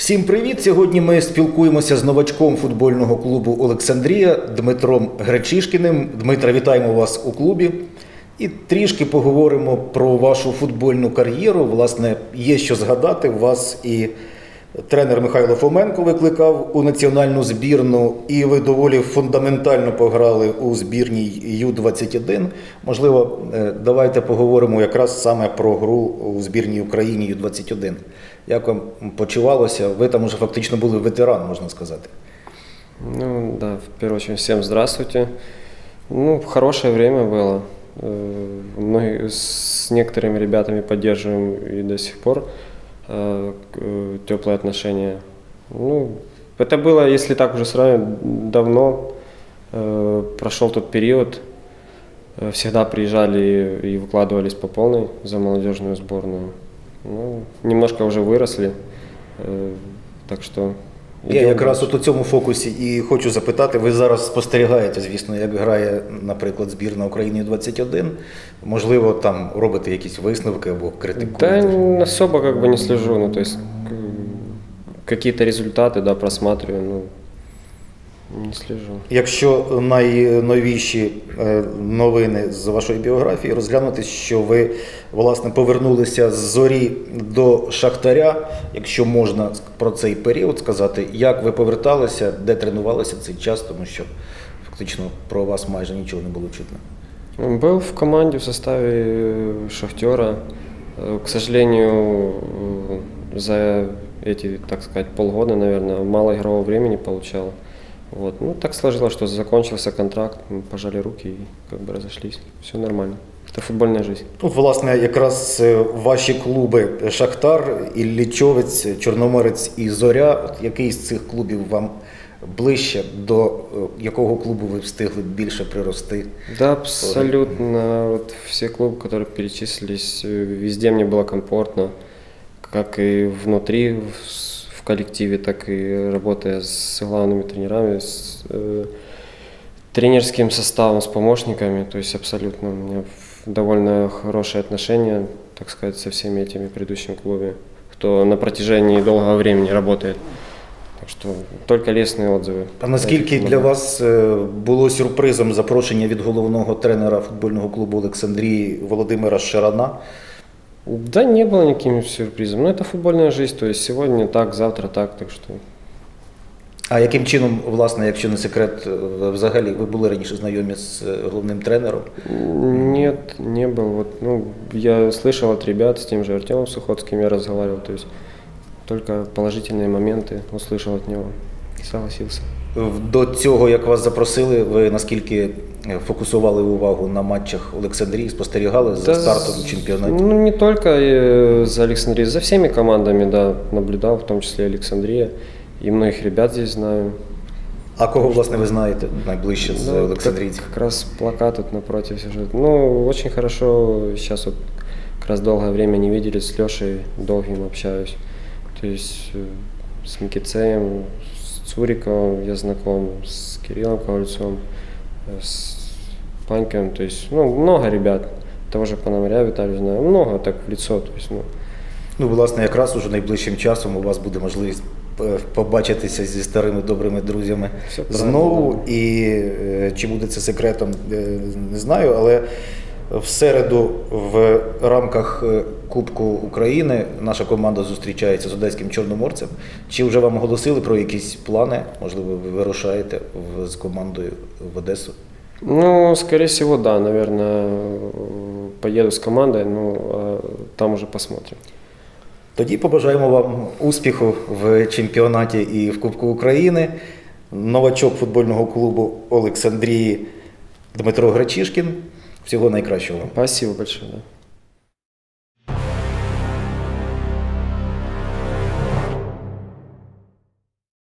Всім привіт! Сьогодні ми спілкуємося з новачком футбольного клубу Олександрія Дмитром Гречишкіним. Дмитра, вітаємо вас у клубі. І трішки поговоримо про вашу футбольну кар'єру. Власне, є що згадати. у Вас і тренер Михайло Фоменко викликав у національну збірну, і ви доволі фундаментально пограли у збірній Ю-21. Можливо, е, давайте поговоримо якраз саме про гру у збірній Україні Ю-21. Як вам почувалося? Ви там уже фактично були ветеран, можна сказати. Ну да, в первую очередь всем здравствуйте. Ну, хорошее время было. Э, Многие, с некоторыми ребятами поддерживаем и до сих пор э, к- э, Теплые отношения. Ну, это было, если так уже сравнивать, давно. Э, Прошел тот период. Э, Всегда приезжали и выкладывались по полной за молодежную сборную. Ну, немножко уже выросли. э, Так что Я якраз от у цьому фокусі і хочу запитати. Ви зараз спостерігаєте, звісно, як грає, наприклад, збірна України 21. Можливо, там робите якісь висновки або Да, критикуєте. н- особо как бы не слежу, ну то есть какие-то результаты, да, просматриваю, ну не слежу. Якщо найновіші е, новини з вашої біографії розглянути, що ви власне повернулися з зорі до Шахтаря, якщо можна про цей період сказати, як ви поверталися, де тренувалися цей час, тому що фактично про вас майже нічого не було чутно. Был в команде в составе э, Шахтера. Э, К сожалению, э, за эти, так сказать, полгода, наверное, мало игрового времени получал. Вот. Ну, так сложилось, что закончился контракт, мы пожали руки и как бы разошлись. Все нормально. Это футбольная жизнь. От, власне, якраз е, ваші клуби Шахтар, Іллічовець, Чорноморець і Зоря. От який з цих клубів вам ближче, до е, якого клубу ви встигли більше прирости? Да, абсолютно. Вот все клубы, которые перечислились, э, везде мне было комфортно, как и внутри, в, с- в коллективе, так и работая с главными тренерами, с э, тренерским составом, с помощниками. То есть абсолютно у меня в- довольно хорошие отношения, так сказать, со всеми этими предыдущими клубами, кто на протяжении долгого времени работает. Так что только лестные отзывы. А наскільки Этих для клубов. вас е, було сюрпризом запрошення від головного тренера футбольного клубу Олександрії Володимира Шарана? Да не было никаким сюрпризом. Ну, это футбольная жизнь. То есть сегодня так, завтра так. Так что А яким чином, власне, якщо не секрет, е, взагалі ви були раніше знайомі з е, головним тренером? нет, не был. Вот, ну, я слышал от ребят, с тем же Артемом Сухоцким я разговаривал. То есть только положительные моменты услышал от него и согласился. До цього, як вас запросили, ви наскільки е, фокусували увагу на матчах Олександрії, спостерігали за Да стартом с- чемпіонату? Ну, не только э, за Александрией, за всеми командами, да, наблюдал, в том числе и Александрия. И многих ребят здесь знаю. А кого, власне, ви знаєте найближче з Да, вот Олександрійців? Как, как раз плакат тут напротив сижит. Ну, очень хорошо. Сейчас вот как раз долгое время не виделись с Лешей, долгим общаюсь. То есть э, с Микицеем, с Цуриковым я знаком, с Кириллом Ковальцом, э, с Паньком. То есть, ну, много ребят. Того же Пономаря Виталия знаю. Много так в лицо. То есть, ну, Ну, власне, якраз уже найближчим часом у вас буде можливість е, побачитися зі старими добрими друзями Все правильно, знову. І е, чи буде це секретом, е, не знаю, але в середу в рамках Кубку України наша команда зустрічається з одеським чорноморцем. Чи вже вам оголосили про якісь плани? Можливо, ви вирушаєте з командою в Одесу? ну, скорее всего, да, наверное, поеду с командой, ну, там уже посмотрим. Тоді побажаємо вам успіху в чемпіонаті і в Кубку України. Новачок футбольного клубу Олександрії Дмитро Гречишкін. Всього найкращого. Спасибо большое. Да.